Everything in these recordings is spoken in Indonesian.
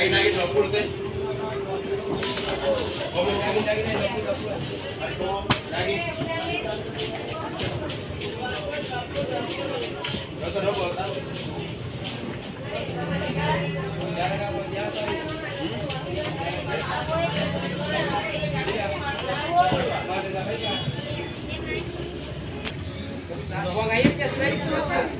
Águila, águila, apunte. ¿Cómo? Águila, águila, apunta, apunta. ¿Cómo? No se lo puedo dar. Con galletas.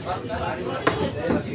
ya, nanti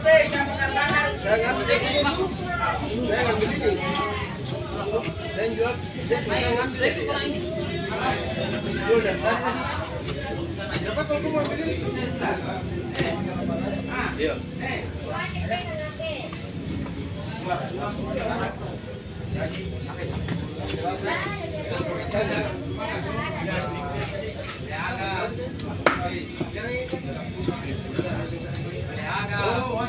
Saya ngambil ini. Saya ngambil ini. Saya jual, saya ngambil ini. Dan. Dapat kalau kamu ambil ini. Masa dapat pulang. Masa saya saja. Ya, ya.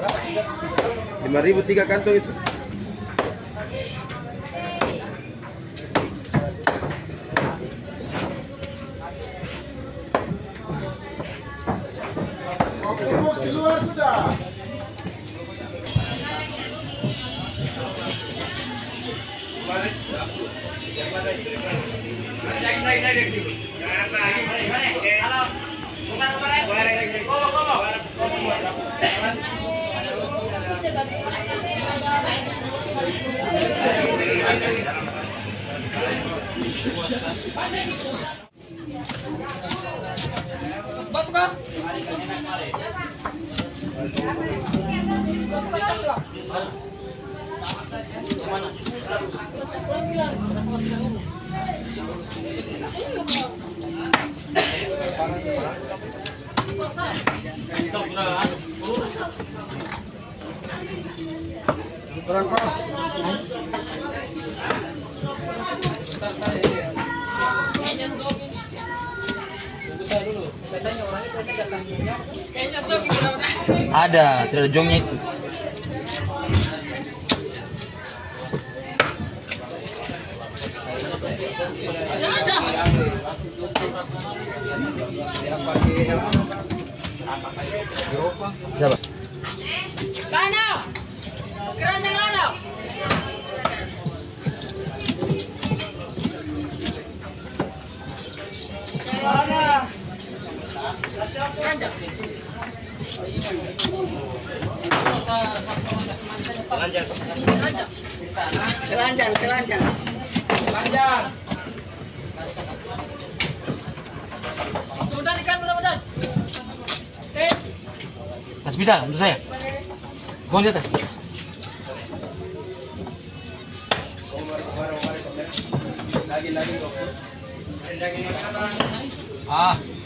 Lima ribu tiga kantong itu. Keluar sudah. Batu kah? Kurang kurang. Ada, tidak ada jongnya itu. Siapa? Kerandang Kelanjang, kelanjang. Panjang. Sudah ikan mudah-mudahan. Mas bisa untuk saya? Buang di atas. Lagi, lagi. हाँ।